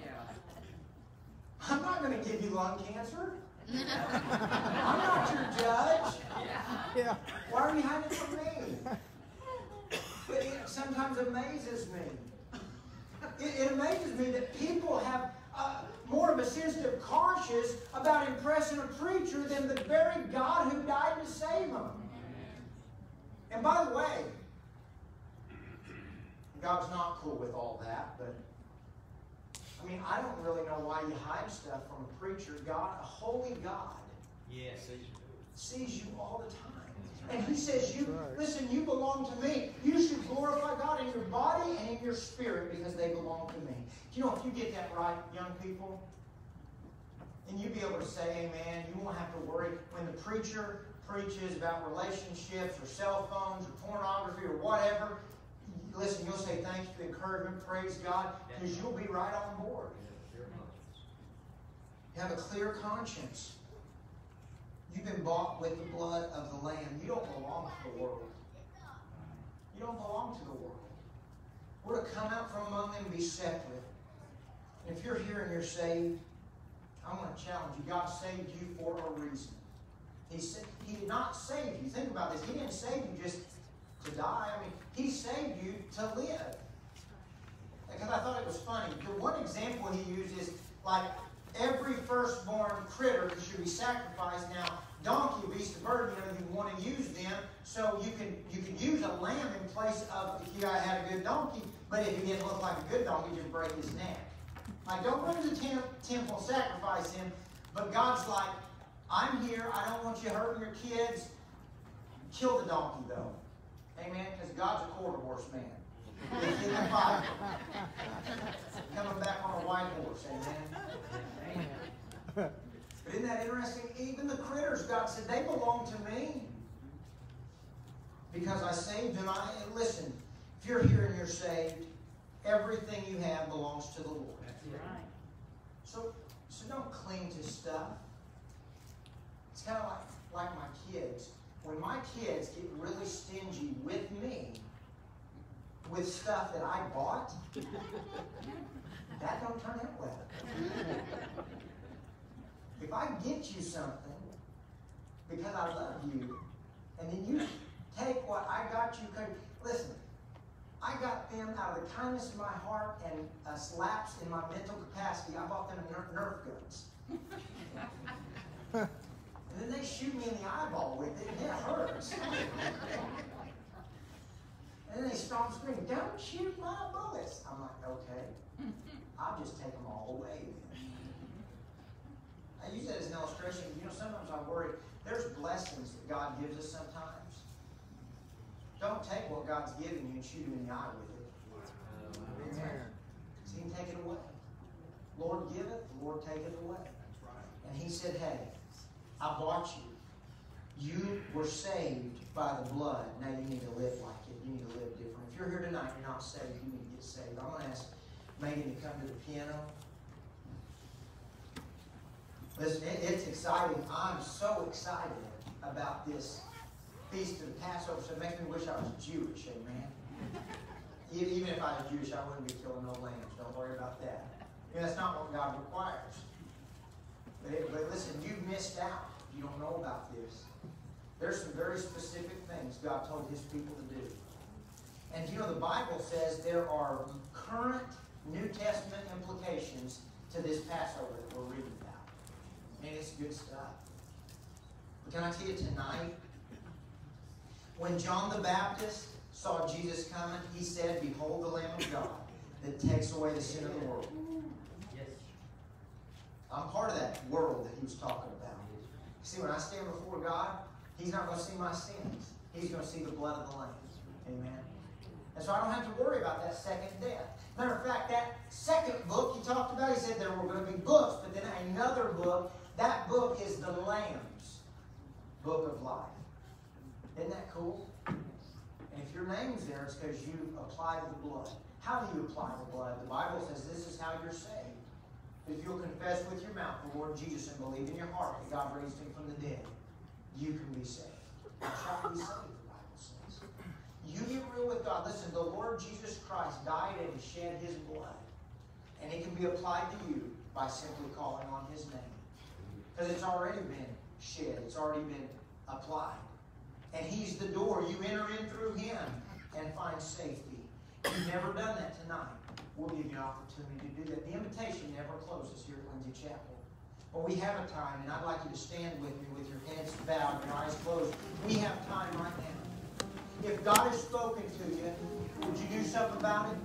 Yeah. I'm not going to give you lung cancer. I'm not your judge. Yeah. Why are you hiding from me? But it sometimes amazes me. It, it amazes me that people have uh, more of a sense of conscience about impressing a preacher than the very God who died to save them. And by the way, God's not cool with all that, but I mean, I don't really know why you hide stuff from a preacher. God, a holy God, Yes. sees you all the time. And he says, You listen, you belong to me. You should glorify God in your body and in your spirit because they belong to me. Do you know, if you get that right, young people, and you be able to say amen, you won't have to worry when the preacher preaches about relationships or cell phones or pornography or whatever. Listen, you'll say thanks for the encouragement, praise God, because you'll be right on board. You have a clear conscience. You've been bought with the blood of the Lamb. You don't belong to the world. You don't belong to the world. We're to come out from among them and be separate. And if you're here and you're saved, I want to challenge you. God saved you for a reason. He said He did not save you. Think about this. He didn't save you just to die. I mean, He saved you to live. Because I thought it was funny. The one example he used is like every firstborn critter that should be sacrificed. Now, donkey, beast of burden, you know, you want to use them, so you can you can use a lamb in place of if you had a good donkey. But if he didn't look like a good donkey, just break his neck. Like, don't go to the temp, temple, sacrifice him. But God's like, I'm here. I don't want you hurting your kids. Kill the donkey, though. Amen? Because God's a quarter horse man. He's in the Bible. Coming back on a white horse. Amen? But isn't that interesting? Even the critters, God said, they belong to me. Because I saved them. I, listen, if you're here and you're saved, everything you have belongs to the Lord. Right. So, so don't cling to stuff. It's kind of like, like my kids. When my kids get really stingy with me, with stuff that I bought, that don't turn out well. If I get you something because I love you, and then you take what I got you, listen, I got them out of the kindness of my heart and a slaps in my mental capacity. I bought them Ner- Nerf guns. and then they shoot me in the eyeball with it, and it hurts. and then they stomp screaming, don't shoot my bullets. I'm like, okay, I'll just take them all away then. I use that as an illustration. You know, sometimes I worry, there's blessings that God gives us sometimes. Don't take what God's given you and shoot him in the eye with it. Amen. He can take it away. Lord giveth, the Lord taketh away. And he said, Hey, I bought you. You were saved by the blood. Now you need to live like it. You need to live different. If you're here tonight and you're not saved, you need to get saved. I'm going to ask Megan to come to the piano. Listen, it, it's exciting. I'm so excited about this feast of Passover, so it makes me wish I was Jewish, amen. Even if I was Jewish, I wouldn't be killing no lambs. Don't worry about that. You that's not what God requires. But, it- but listen, you've missed out. You don't know about this. There's some very specific things God told His people to do. And you know, the Bible says there are current New Testament implications to this Passover that we're reading. And it's good stuff. But can I tell you tonight, when John the Baptist saw Jesus coming, he said, Behold the Lamb of God that takes away the sin of the world. Yes. I'm part of that world that he was talking about. See, when I stand before God, he's not going to see my sins. He's going to see the blood of the Lamb. Amen. And so I don't have to worry about that second death. Matter of fact, that second book he talked about, he said there were going to be books, but then another book, that book is the Lamb's book of life. Isn't that cool? And if your name's there, it's because you applied the blood. How do you apply the blood? The Bible says this is how you're saved. If you'll confess with your mouth the Lord Jesus and believe in your heart that God raised him from the dead, you can be saved. You shall be saved, the Bible says. You get real with God. Listen, the Lord Jesus Christ died and shed his blood. And it can be applied to you by simply calling on his name. Because it's already been shed, it's already been applied. And he's the door. You enter in through him and find safety. You've never done that tonight, we'll give you an opportunity to do that. The invitation never closes here at Lindsey Chapel. But we have a time, and I'd like you to stand with me with your heads bowed and your eyes closed. We have time right now. If God has spoken to you, would you do something about it?